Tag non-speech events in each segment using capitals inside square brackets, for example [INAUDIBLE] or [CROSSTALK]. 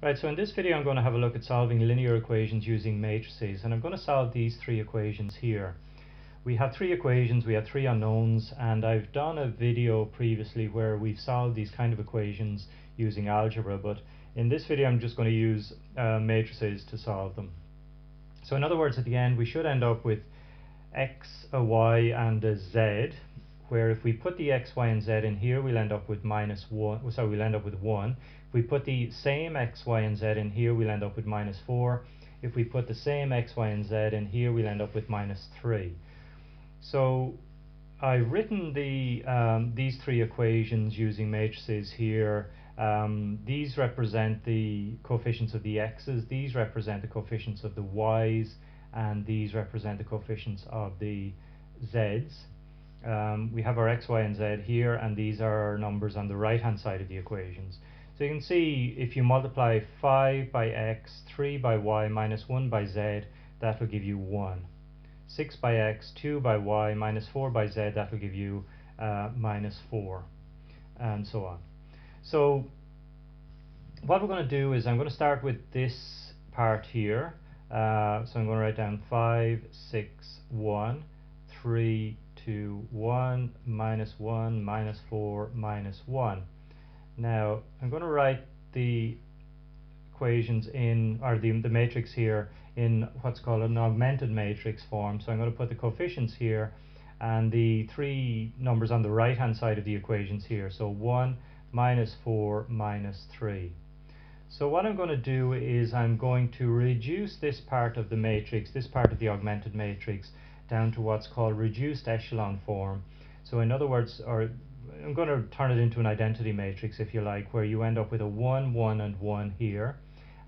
Right, so in this video I'm going to have a look at solving linear equations using matrices and I'm going to solve these three equations here. We have three equations, we have three unknowns and I've done a video previously where we've solved these kind of equations using algebra but in this video I'm just going to use uh, matrices to solve them. So in other words at the end we should end up with x, a y and a z where if we put the x, y and z in here we'll end up with minus 1, sorry we'll end up with 1. If we put the same x, y and z in here we'll end up with minus 4. If we put the same x, y and z in here we'll end up with minus 3. So I've written the um, these three equations using matrices here. Um, these represent the coefficients of the x's, these represent the coefficients of the y's, and these represent the coefficients of the z's um, we have our x, y and z here and these are our numbers on the right hand side of the equations. So you can see if you multiply 5 by x, 3 by y, minus 1 by z, that will give you 1. 6 by x, 2 by y, minus 4 by z, that will give you uh, minus 4, and so on. So what we're going to do is I'm going to start with this part here. Uh, so I'm going to write down 5, 6, 1, 3, 2, 1, minus 1, minus 4, minus 1. Now I'm going to write the equations in, or the, the matrix here, in what's called an augmented matrix form. So I'm going to put the coefficients here and the three numbers on the right hand side of the equations here. So 1, minus 4, minus 3. So what I'm going to do is I'm going to reduce this part of the matrix, this part of the augmented matrix, down to what's called reduced echelon form. So in other words, or I'm going to turn it into an identity matrix if you like, where you end up with a 1, 1 and 1 here.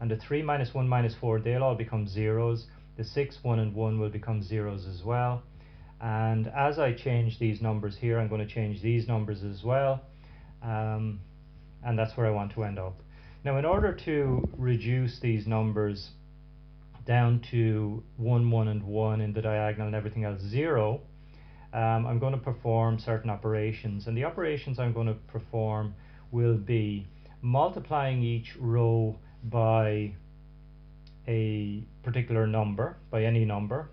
And the 3 minus 1 minus 4, they'll all become zeros. The 6, 1 and 1 will become zeros as well. And as I change these numbers here, I'm going to change these numbers as well. Um, and that's where I want to end up. Now in order to reduce these numbers down to 1, 1 and 1 in the diagonal and everything else 0, um, I'm going to perform certain operations. And the operations I'm going to perform will be multiplying each row by a particular number, by any number.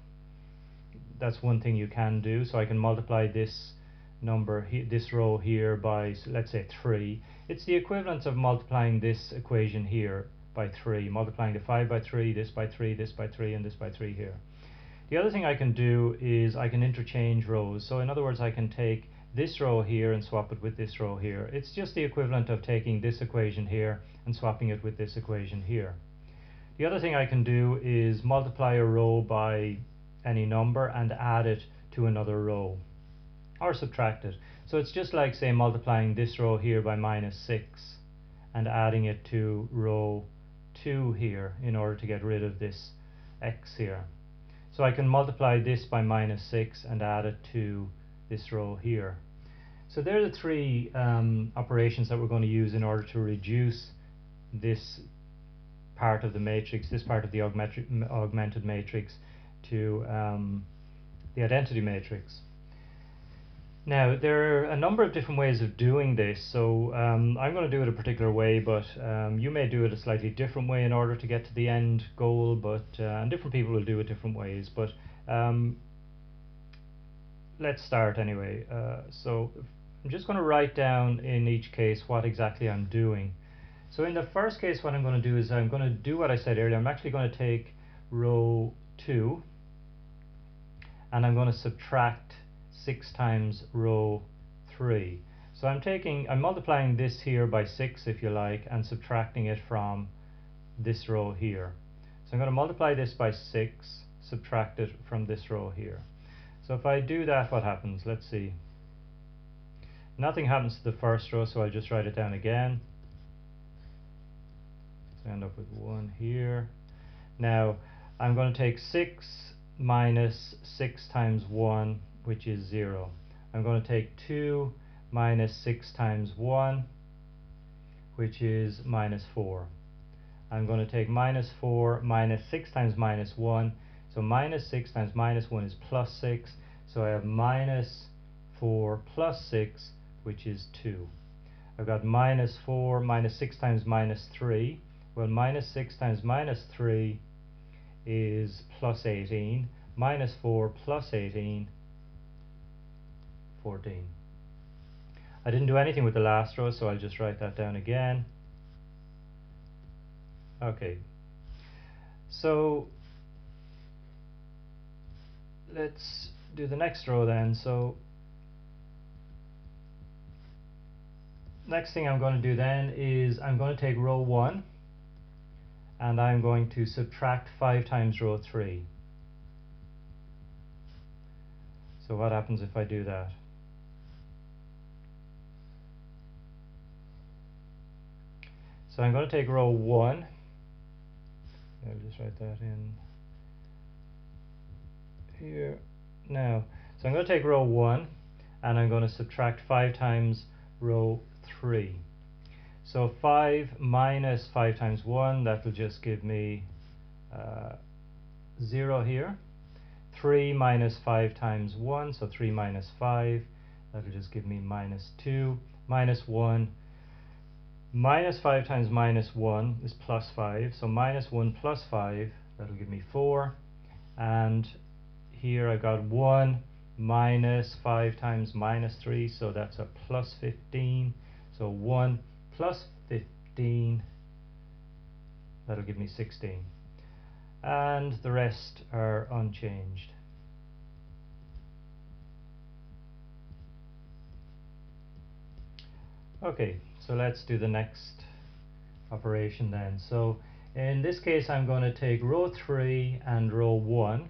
That's one thing you can do. So I can multiply this number, this row here by, let's say, 3. It's the equivalent of multiplying this equation here by 3, multiplying the 5 by 3, this by 3, this by 3, and this by 3 here. The other thing I can do is I can interchange rows. So in other words, I can take this row here and swap it with this row here. It's just the equivalent of taking this equation here and swapping it with this equation here. The other thing I can do is multiply a row by any number and add it to another row or subtract it. So it's just like say multiplying this row here by minus 6 and adding it to row 2 here in order to get rid of this x here. So I can multiply this by minus 6 and add it to this row here. So there are the three um, operations that we're going to use in order to reduce this part of the matrix, this part of the augmented matrix to um, the identity matrix. Now, there are a number of different ways of doing this, so um, I'm going to do it a particular way, but um, you may do it a slightly different way in order to get to the end goal, but uh, and different people will do it different ways, but um, let's start anyway. Uh, so I'm just going to write down in each case what exactly I'm doing. So in the first case, what I'm going to do is I'm going to do what I said earlier. I'm actually going to take row 2, and I'm going to subtract 6 times row 3. So I'm taking, I'm multiplying this here by 6 if you like and subtracting it from this row here. So I'm going to multiply this by 6, subtract it from this row here. So if I do that, what happens? Let's see. Nothing happens to the first row, so I'll just write it down again. So I end up with 1 here. Now, I'm going to take 6 minus 6 times 1 which is 0. I'm going to take 2 minus 6 times 1, which is minus 4. I'm going to take minus 4 minus 6 times minus 1. So minus 6 times minus 1 is plus 6. So I have minus 4 plus 6, which is 2. I've got minus 4 minus 6 times minus 3, Well, minus 6 times minus 3 is plus 18. Minus 4 plus 18, 14. I didn't do anything with the last row, so I'll just write that down again. Okay. So let's do the next row then. So next thing I'm going to do then is I'm going to take row 1 and I'm going to subtract 5 times row 3. So what happens if I do that? So I'm going to take row 1. I'll just write that in here. Now, so I'm going to take row 1 and I'm going to subtract 5 times row 3. So 5 minus 5 times 1, that will just give me uh, 0 here. 3 minus 5 times 1, so 3 minus 5, that will just give me minus 2. Minus 1, minus 5 times minus 1 is plus 5, so minus 1 plus 5, that will give me 4. And here I've got 1 minus 5 times minus 3, so that's a plus 15. So 1 plus 15, that'll give me 16. And the rest are unchanged. Okay, so let's do the next operation then. So in this case I'm going to take row 3 and row 1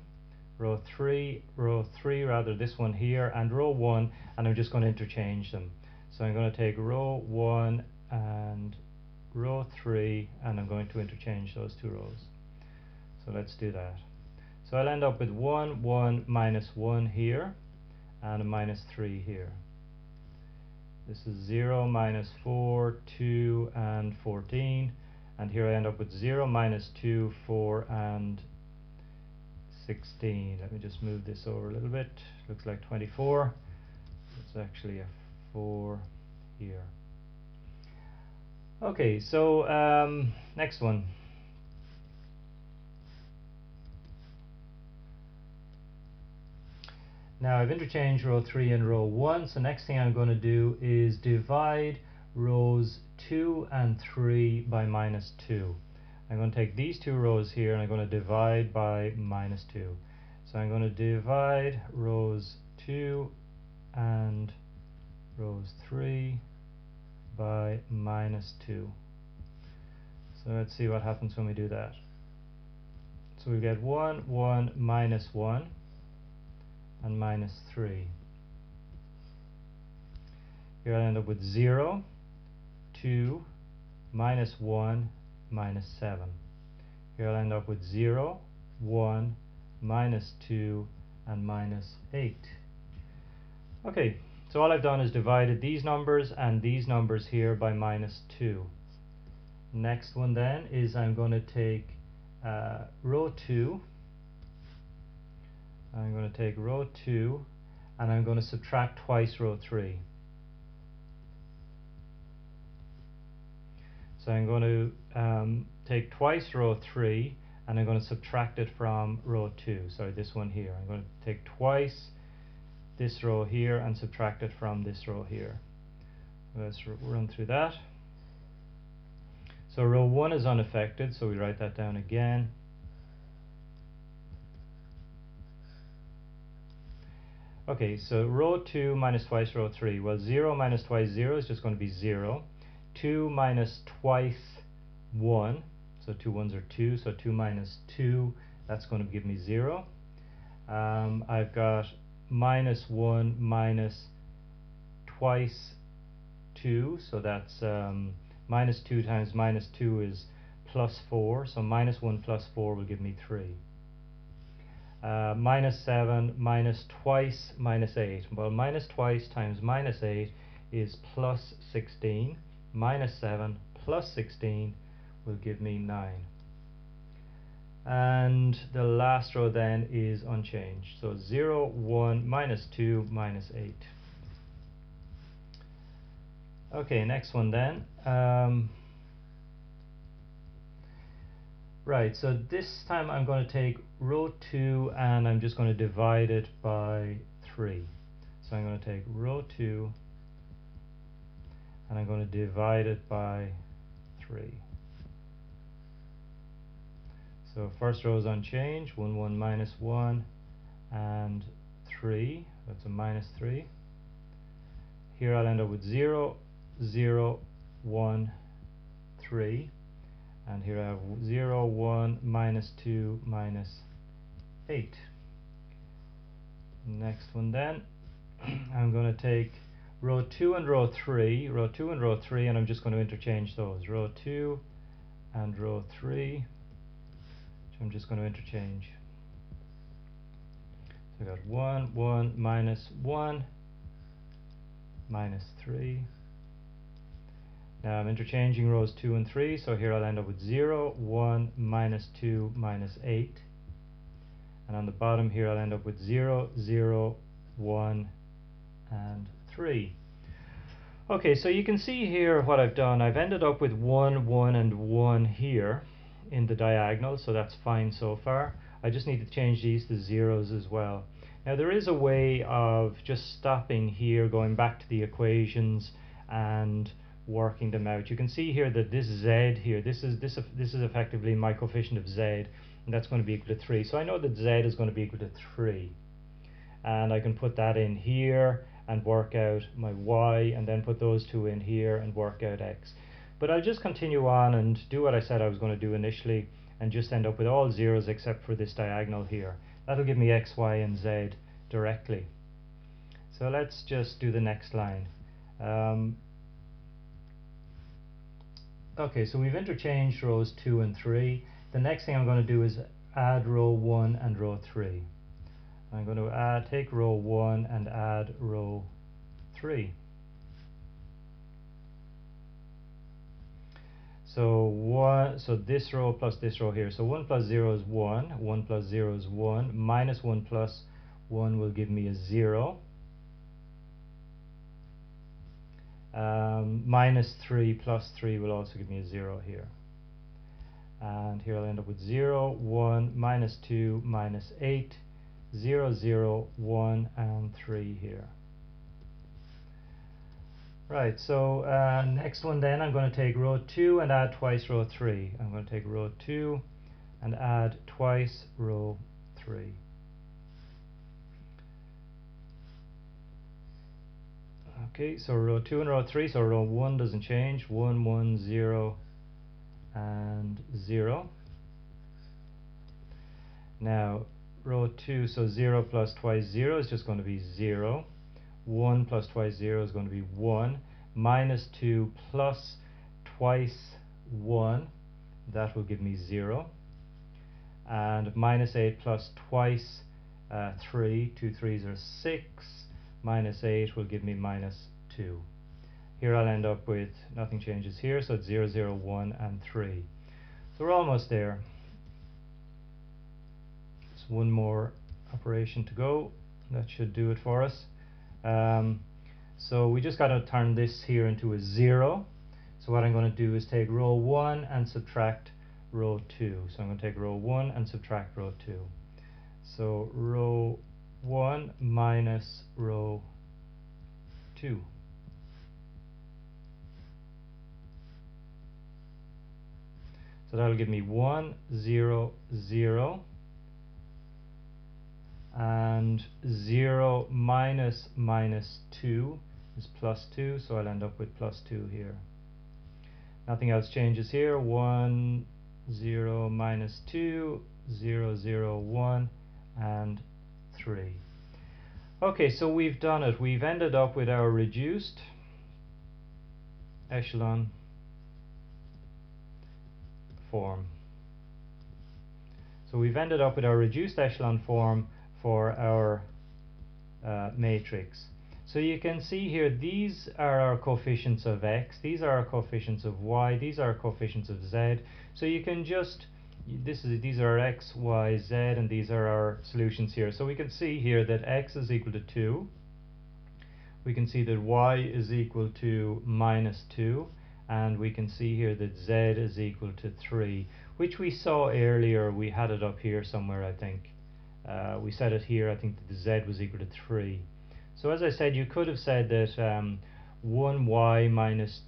row 3, row 3 rather this one here and row 1 and I'm just going to interchange them. So I'm going to take row 1 and row 3 and I'm going to interchange those two rows. So let's do that. So I'll end up with 1, 1, minus 1 here and a minus 3 here. This is 0, minus 4, 2 and 14 and here I end up with 0, minus 2, 4 and 16. Let me just move this over a little bit. Looks like 24. It's actually a 4 here. Okay, so um, next one. Now I've interchanged row 3 and row 1, so next thing I'm going to do is divide rows 2 and 3 by minus 2. I'm going to take these two rows here and I'm going to divide by minus 2. So I'm going to divide rows 2 and rows 3 by minus 2. So let's see what happens when we do that. So we get 1, 1, minus 1 and minus 3. Here I end up with 0, 2, minus 1, minus 7. Here I'll end up with 0, 1, minus 2, and minus 8. Okay, so all I've done is divided these numbers and these numbers here by minus 2. Next one then is I'm going to take uh, row 2. I'm going to take row 2 and I'm going to subtract twice row 3. So I'm going to um, take twice row 3 and I'm going to subtract it from row 2. Sorry, this one here. I'm going to take twice this row here and subtract it from this row here. Let's run through that. So row 1 is unaffected, so we write that down again. Okay, so row 2 minus twice row 3. Well, 0 minus twice 0 is just going to be 0. 2 minus twice 1, so two ones are 2, so 2 minus 2, that's going to give me 0. Um, I've got minus 1 minus twice 2, so that's um, minus 2 times minus 2 is plus 4, so minus 1 plus 4 will give me 3. Uh, minus 7 minus twice minus 8. Well, minus twice times minus 8 is plus 16 minus 7 plus 16 will give me 9 and the last row then is unchanged. So 0 1 minus 2 minus 8 okay next one then. Um, Right, so this time I'm going to take row 2 and I'm just going to divide it by 3. So I'm going to take row 2 and I'm going to divide it by 3. So first row is unchanged, 1, 1, minus 1 and 3, that's a minus 3. Here I'll end up with 0, 0, 1, 3 and here I have 0, 1, minus 2, minus 8. Next one then, [CLEARS THROAT] I'm going to take row 2 and row 3, row 2 and row 3, and I'm just going to interchange those. Row 2 and row 3, which I'm just going to interchange. So I got 1, 1, minus 1, minus 3, now I'm interchanging rows 2 and 3, so here I'll end up with 0, 1, minus 2, minus 8. And on the bottom here I'll end up with 0, 0, 1, and 3. Okay, so you can see here what I've done. I've ended up with 1, 1, and 1 here in the diagonal, so that's fine so far. I just need to change these to zeros as well. Now there is a way of just stopping here, going back to the equations, and working them out. You can see here that this z here, this is this this is effectively my coefficient of z, and that's going to be equal to 3. So I know that z is going to be equal to 3. And I can put that in here and work out my y, and then put those two in here and work out x. But I'll just continue on and do what I said I was going to do initially, and just end up with all zeros except for this diagonal here. That'll give me x, y, and z directly. So let's just do the next line. Um, Okay, so we've interchanged rows 2 and 3. The next thing I'm going to do is add row 1 and row 3. I'm going to add, take row 1 and add row 3. So one, so this row plus this row here. So 1 plus 0 is 1, 1 plus 0 is 1, minus 1 plus 1 will give me a 0. Um, minus 3 plus 3 will also give me a 0 here. And here I'll end up with 0, 1, minus 2, minus 8, 0, 0, 1, and 3 here. Right, so uh, next one then I'm going to take row 2 and add twice row 3. I'm going to take row 2 and add twice row 3. Okay, so row 2 and row 3, so row 1 doesn't change, 1, 1, 0, and 0. Now, row 2, so 0 plus twice 0 is just going to be 0. 1 plus twice 0 is going to be 1. Minus 2 plus twice 1, that will give me 0. And minus 8 plus twice uh, 3, 2 3s are 6 minus 8 will give me minus 2. Here I'll end up with, nothing changes here, so it's 0, 0, 1, and 3. So we're almost there. Just one more operation to go. That should do it for us. Um, so we just got to turn this here into a 0. So what I'm going to do is take row 1 and subtract row 2. So I'm going to take row 1 and subtract row 2. So row 1 minus row 2. So that'll give me 1, 0, 0 and 0 minus minus 2 is plus 2 so I'll end up with plus 2 here. Nothing else changes here 1, 0 minus 2, 0, 0, 1 and 3. Okay, so we've done it. We've ended up with our reduced echelon form. So we've ended up with our reduced echelon form for our uh, matrix. So you can see here these are our coefficients of x, these are our coefficients of y, these are our coefficients of z. So you can just this is these are x, y, z, and these are our solutions here. So we can see here that x is equal to 2. We can see that y is equal to minus 2. And we can see here that z is equal to 3. which we saw earlier. We had it up here somewhere, I think. Uh, we said it here, I think that the z was equal to 3. So as I said, you could have said that um, 1y minus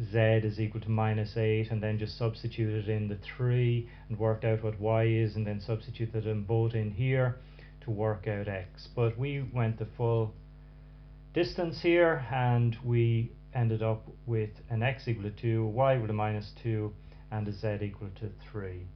2z is equal to minus 8 and then just substituted in the 3 and worked out what y is and then substituted them both in here to work out x. But we went the full distance here and we ended up with an x equal to 2, y equal to minus 2 and a z equal to 3.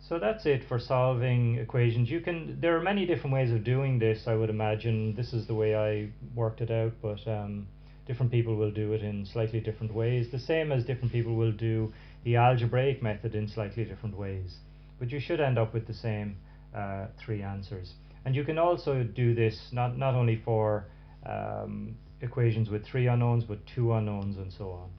So that's it for solving equations. You can there are many different ways of doing this I would imagine. This is the way I worked it out but um, different people will do it in slightly different ways. The same as different people will do the algebraic method in slightly different ways. But you should end up with the same uh, three answers. And you can also do this not, not only for um, equations with three unknowns but two unknowns and so on.